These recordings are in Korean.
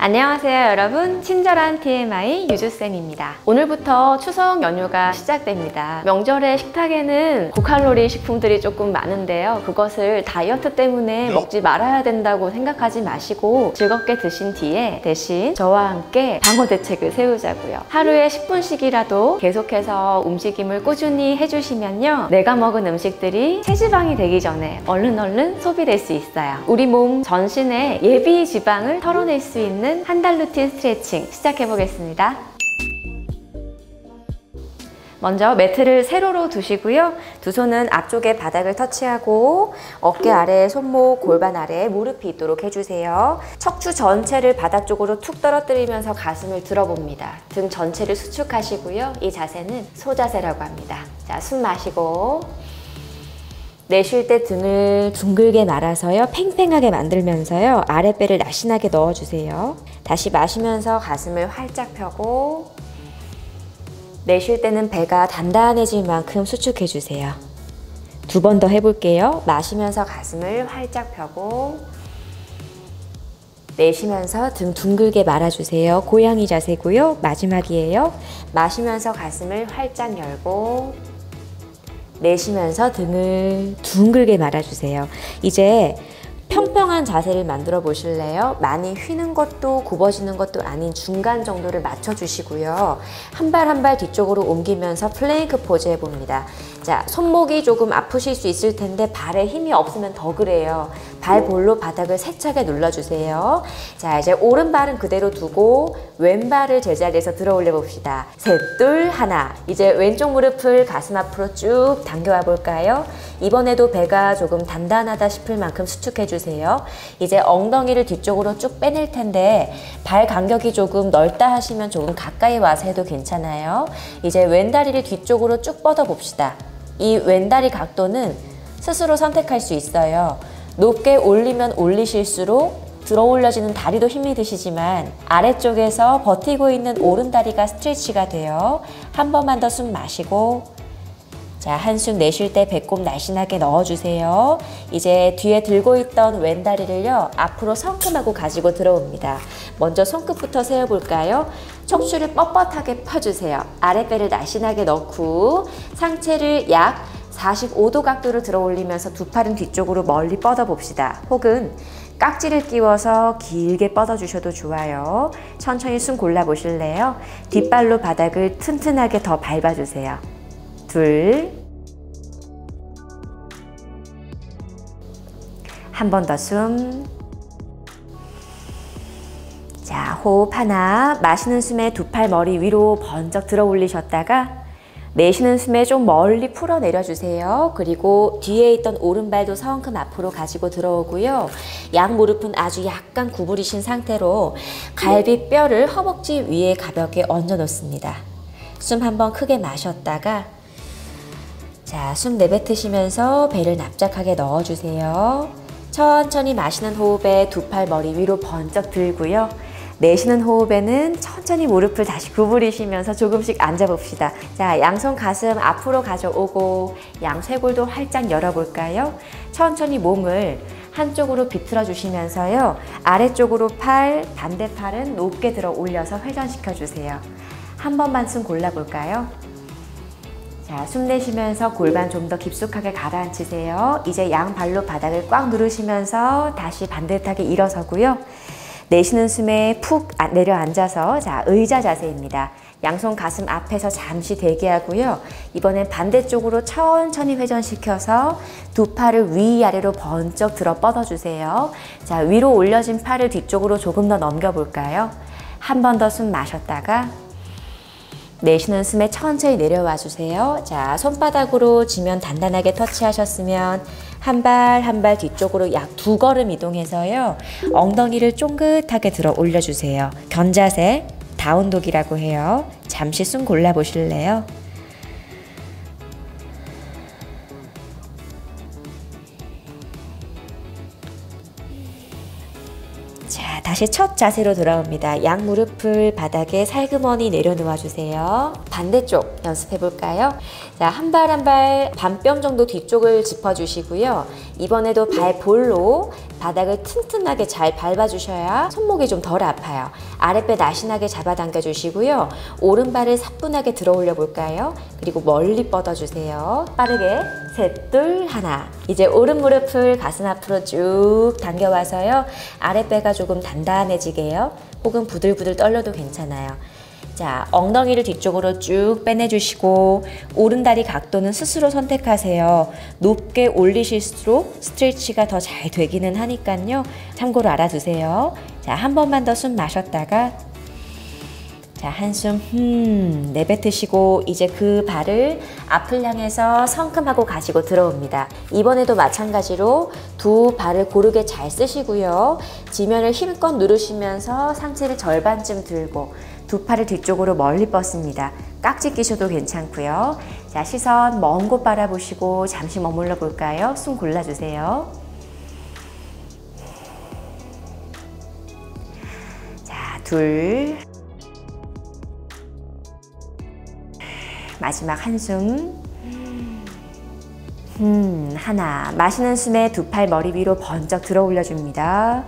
안녕하세요 여러분. 친절한 TMI 유주쌤입니다. 오늘부터 추석 연휴가 시작됩니다. 명절에 식탁에는 고칼로리 식품들이 조금 많은데요. 그것을 다이어트 때문에 먹지 말아야 된다고 생각하지 마시고 즐겁게 드신 뒤에 대신 저와 함께 방어 대책을 세우자고요. 하루에 10분씩이라도 계속해서 움직임을 꾸준히 해주시면요. 내가 먹은 음식들이 체지방이 되기 전에 얼른 얼른 소비될 수 있어요. 우리 몸 전신의 예비 지방을 털어낼 수 있는 한 달 루틴 스트레칭 시작해 보겠습니다. 먼저 매트를 세로로 두시고요. 두 손은 앞쪽에 바닥을 터치하고 어깨 아래, 손목, 골반 아래 무릎이 있도록 해주세요. 척추 전체를 바닥 쪽으로 툭 떨어뜨리면서 가슴을 들어봅니다. 등 전체를 수축하시고요. 이 자세는 소자세라고 합니다. 자, 숨 마시고 내쉴 때 등을 둥글게 말아서요. 팽팽하게 만들면서요. 아랫배를 날씬하게 넣어주세요. 다시 마시면서 가슴을 활짝 펴고 내쉴 때는 배가 단단해질 만큼 수축해주세요. 두 번 더 해볼게요. 마시면서 가슴을 활짝 펴고 내쉬면서 등 둥글게 말아주세요. 고양이 자세고요. 마지막이에요. 마시면서 가슴을 활짝 열고 내쉬면서 등을 둥글게 말아주세요. 이제 평평한 자세를 만들어 보실래요? 많이 휘는 것도 굽어지는 것도 아닌 중간 정도를 맞춰주시고요. 한 발 한 발 뒤쪽으로 옮기면서 플레이크 포즈 해봅니다. 자, 손목이 조금 아프실 수 있을 텐데 발에 힘이 없으면 더 그래요. 발볼로 바닥을 세차게 눌러주세요. 자, 이제 오른발은 그대로 두고 왼발을 제자리에서 들어 올려 봅시다. 셋, 둘, 하나. 이제 왼쪽 무릎을 가슴 앞으로 쭉 당겨와 볼까요? 이번에도 배가 조금 단단하다 싶을 만큼 수축해 주세요. 이제 엉덩이를 뒤쪽으로 쭉 빼낼 텐데 발 간격이 조금 넓다 하시면 조금 가까이 와서 해도 괜찮아요. 이제 왼다리를 뒤쪽으로 쭉 뻗어 봅시다. 이 왼다리 각도는 스스로 선택할 수 있어요. 높게 올리면 올리실수록 들어 올려지는 다리도 힘이 드시지만 아래쪽에서 버티고 있는 오른다리가 스트레치가 돼요. 한 번만 더 숨 마시고 자, 한숨 내쉴 때 배꼽 날씬하게 넣어주세요. 이제 뒤에 들고 있던 왼다리를요, 앞으로 성큼하고 가지고 들어옵니다. 먼저 손끝부터 세워볼까요? 척추를 뻣뻣하게 펴주세요. 아랫배를 날씬하게 넣고 상체를 약 45도 각도로 들어 올리면서 두 팔은 뒤쪽으로 멀리 뻗어 봅시다. 혹은 깍지를 끼워서 길게 뻗어 주셔도 좋아요. 천천히 숨 골라 보실래요? 뒷발로 바닥을 튼튼하게 더 밟아 주세요. 둘. 한 번 더 숨. 자, 호흡 하나. 마시는 숨에 두 팔 머리 위로 번쩍 들어 올리셨다가 내쉬는 숨에 좀 멀리 풀어 내려주세요. 그리고 뒤에 있던 오른발도 성큼 앞으로 가지고 들어오고요. 양 무릎은 아주 약간 구부리신 상태로 갈비뼈를 허벅지 위에 가볍게 얹어 놓습니다. 숨 한번 크게 마셨다가 자, 숨 내뱉으시면서 배를 납작하게 넣어주세요. 천천히 마시는 호흡에 두 팔 머리 위로 번쩍 들고요. 내쉬는 호흡에는 천천히 무릎을 다시 구부리시면서 조금씩 앉아봅시다. 자, 양손 가슴 앞으로 가져오고 양쇄골도 활짝 열어볼까요? 천천히 몸을 한쪽으로 비틀어 주시면서요. 아래쪽으로 팔, 반대팔은 높게 들어 올려서 회전시켜 주세요. 한 번만 숨 골라볼까요? 자, 숨 내쉬면서 골반 좀 더 깊숙하게 가라앉히세요. 이제 양 발로 바닥을 꽉 누르시면서 다시 반듯하게 일어서고요. 내쉬는 숨에 푹 아, 내려앉아서 자 의자 자세입니다. 양손 가슴 앞에서 잠시 대기하고요. 이번엔 반대쪽으로 천천히 회전시켜서 두 팔을 위아래로 번쩍 들어 뻗어주세요. 자 위로 올려진 팔을 뒤쪽으로 조금 더 넘겨볼까요? 한 번 더 숨 마셨다가 내쉬는 숨에 천천히 내려와 주세요. 자, 손바닥으로 지면 단단하게 터치하셨으면 한 발 한 발 뒤쪽으로 약 두 걸음 이동해서요. 엉덩이를 쫑긋하게 들어 올려주세요. 견자세, 다운독이라고 해요. 잠시 숨 골라 보실래요? 다시 첫 자세로 돌아옵니다. 양 무릎을 바닥에 살그머니 내려놓아 주세요. 반대쪽 연습해 볼까요? 자, 한 발 한 발 반뼘 정도 뒤쪽을 짚어 주시고요. 이번에도 발 볼로 바닥을 튼튼하게 잘 밟아주셔야 손목이 좀 덜 아파요. 아랫배 나신하게 잡아당겨 주시고요. 오른발을 사뿐하게 들어 올려 볼까요? 그리고 멀리 뻗어주세요. 빠르게 셋, 둘, 하나. 이제 오른 무릎을 가슴 앞으로 쭉 당겨와서요. 아랫배가 조금 단단해지게 해요. 혹은 부들부들 떨려도 괜찮아요. 자, 엉덩이를 뒤쪽으로 쭉 빼내주시고 오른다리 각도는 스스로 선택하세요. 높게 올리실수록 스트레치가 더 잘 되기는 하니까요. 참고로 알아두세요. 자, 한 번만 더 숨 마셨다가 자, 한숨 흠 내뱉으시고 이제 그 발을 앞을 향해서 성큼하고 가지고 들어옵니다. 이번에도 마찬가지로 두 발을 고르게 잘 쓰시고요. 지면을 힘껏 누르시면서 상체를 절반쯤 들고 두 팔을 뒤쪽으로 멀리 뻗습니다. 깍지 끼셔도 괜찮고요. 자, 시선 먼 곳 바라보시고 잠시 머물러 볼까요? 숨 골라주세요. 자, 둘. 마지막 한숨. 음, 하나. 마시는 숨에 두 팔 머리 위로 번쩍 들어 올려줍니다.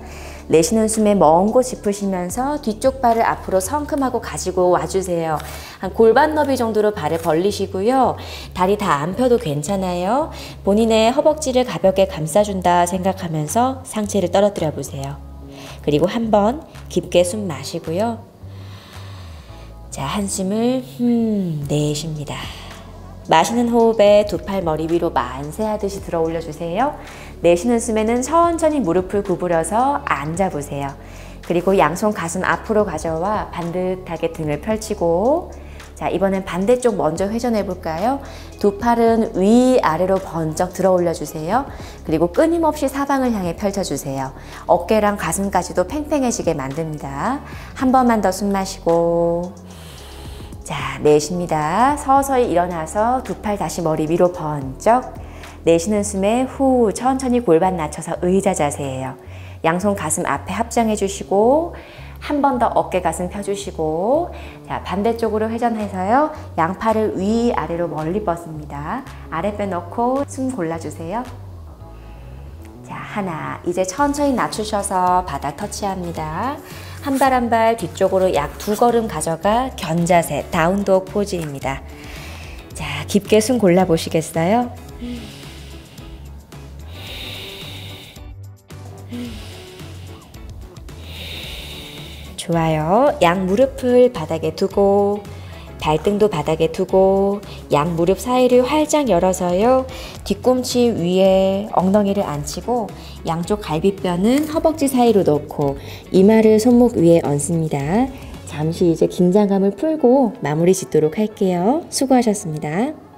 내쉬는 숨에 먼 곳 짚으시면서 뒤쪽 발을 앞으로 성큼하고 가지고 와주세요. 한 골반 너비 정도로 발을 벌리시고요. 다리 다 안 펴도 괜찮아요. 본인의 허벅지를 가볍게 감싸준다 생각하면서 상체를 떨어뜨려 보세요. 그리고 한 번 깊게 숨 마시고요. 자, 한숨을 흠, 내쉽니다. 마시는 호흡에 두 팔 머리 위로 만세하듯이 들어 올려주세요. 내쉬는 숨에는 천천히 무릎을 구부려서 앉아보세요. 그리고 양손 가슴 앞으로 가져와 반듯하게 등을 펼치고 자 이번엔 반대쪽 먼저 회전해 볼까요? 두 팔은 위아래로 번쩍 들어 올려주세요. 그리고 끊임없이 사방을 향해 펼쳐주세요. 어깨랑 가슴까지도 팽팽해지게 만듭니다. 한 번만 더 숨 마시고 자, 내쉽니다. 서서히 일어나서 두 팔 다시 머리 위로 번쩍. 내쉬는 숨에 후 천천히 골반 낮춰서 의자 자세예요. 양손 가슴 앞에 합장해 주시고 한 번 더 어깨 가슴 펴주시고 자 반대쪽으로 회전해서요. 양팔을 위아래로 멀리 뻗습니다. 아랫배 넣고 숨 골라주세요. 자 하나 이제 천천히 낮추셔서 바닥 터치합니다. 한발 한발 뒤쪽으로 약 두 걸음 가져가 견자세 다운독 포즈입니다. 자 깊게 숨 골라 보시겠어요? 좋아요. 양 무릎을 바닥에 두고 발등도 바닥에 두고 양 무릎 사이를 활짝 열어서요. 뒤꿈치 위에 엉덩이를 앉히고 양쪽 갈비뼈는 허벅지 사이로 넣고 이마를 손목 위에 얹습니다. 잠시 이제 긴장감을 풀고 마무리 짓도록 할게요. 수고하셨습니다.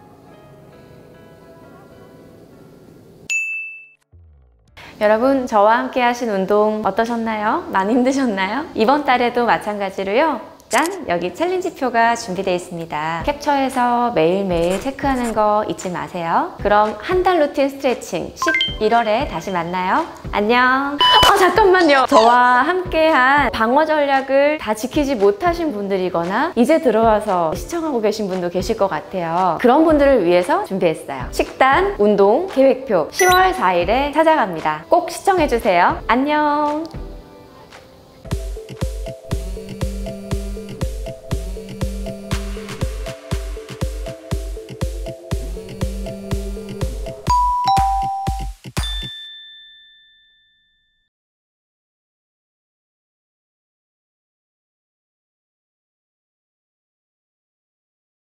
여러분 저와 함께 하신 운동 어떠셨나요? 많이 힘드셨나요? 이번 달에도 마찬가지로요. 짠! 여기 챌린지표가 준비되어 있습니다. 캡처해서 매일매일 체크하는 거 잊지 마세요. 그럼 한 달 루틴 스트레칭 11월에 다시 만나요. 안녕! 아 잠깐만요. 저와 함께한 방어 전략을 다 지키지 못하신 분들이거나 이제 들어와서 시청하고 계신 분도 계실 것 같아요. 그런 분들을 위해서 준비했어요. 식단, 운동, 계획표 10월 4일에 찾아갑니다. 꼭 시청해주세요. 안녕!